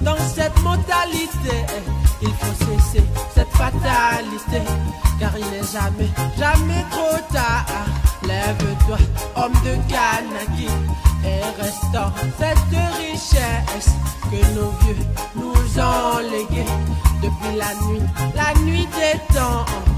dans cette mentalité. Il faut cesser cette fatalité, car il n'est jamais, jamais trop tard. Lève-toi, homme de Kanaki, et restaure cette richesse que nos vieux nous ont léguée depuis la nuit, la nuit des temps.